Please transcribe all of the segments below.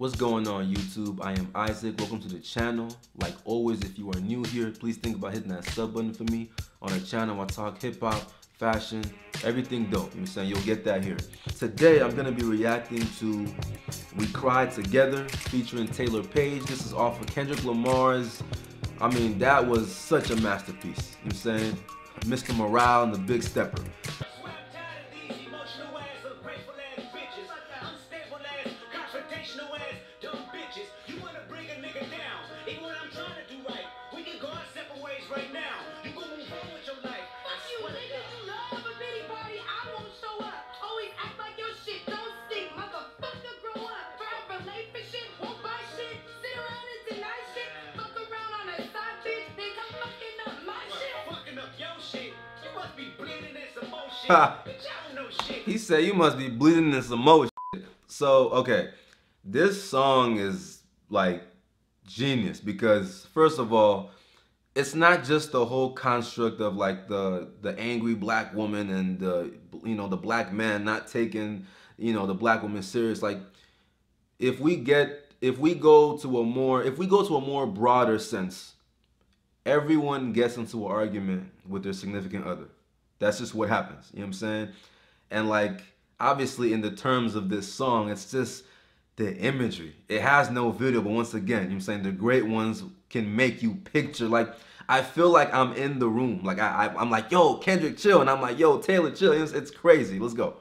What's going on YouTube? I am Isaac. Welcome to the channel. Like always, if you are new here, please think about hitting that sub button for me. On the channel, I talk hip hop, fashion, everything dope. I'm saying? You'll get that here. Today, I'm gonna be reacting to We Cry Together featuring Taylour Paige. This is off of Kendrick Lamar's. I mean, that was such a masterpiece. You know I'm saying? Mr. Morale and the Big Stepper. he said you must be bleeding in some more. So okay, this song is like genius because first of all, it's not just the whole construct of like the the angry black woman and the you know the black man not taking you know the black woman serious. Like if we get if we go to a more if we go to a more broader sense, everyone gets into an argument with their significant other. That's just what happens. You know what I'm saying? And like obviously in the terms of this song, it's just the imagery. It has no video, but once again, you know what I'm saying the great ones can make you picture like I feel like I'm in the room. Like I, I am like, yo, Kendrick, chill, and I'm like, yo, Taylour, chill. It's, it's crazy. Let's go.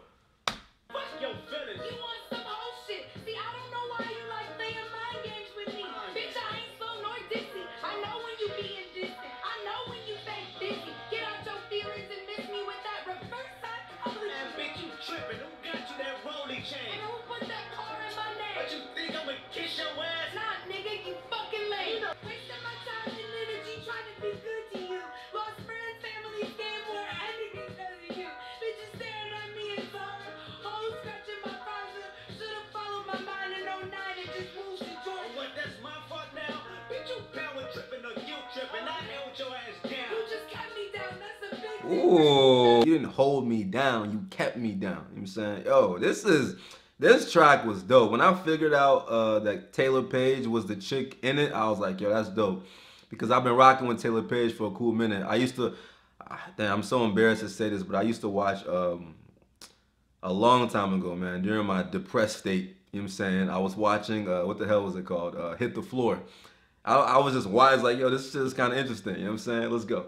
Ooh, you didn't hold me down. You kept me down. You know what I'm saying? Yo, this is this track was dope. When I figured out uh, that Taylour Paige was the chick in it, I was like, yo, that's dope. Because I've been rocking with Taylour Paige for a cool minute. I used to, ah, damn, I'm so embarrassed to say this, but I used to watch um, a long time ago, man, during my depressed state. You know what I'm saying? I was watching, uh, what the hell was it called? Uh, Hit the Floor. I, I was just wise, like, yo, this shit is kind of interesting. You know what I'm saying? Let's go.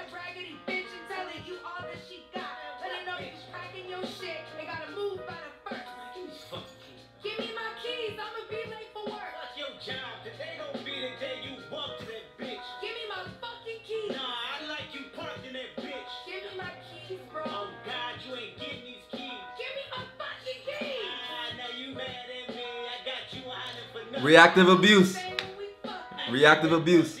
Reactive abuse. Reactive abuse.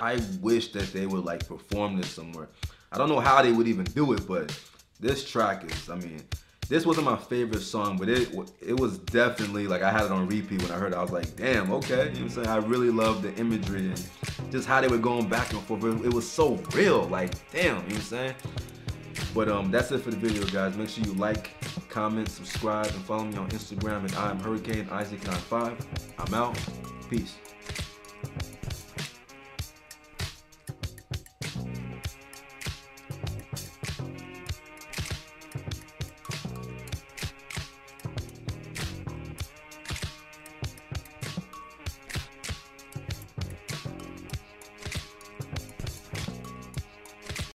I wish that they would like perform this somewhere. I don't know how they would even do it, but this track is, I mean, this wasn't my favorite song, but it it was definitely like I had it on repeat when I heard it. I was like, damn, okay. You know what I'm saying? I really love the imagery and just how they were going back and forth. It was so real. Like, damn, you know what I'm saying? But um, that's it for the video, guys. Make sure you like, comment, subscribe, and follow me on Instagram at I'm Hurrikane Isaac95. I'm out. Peace.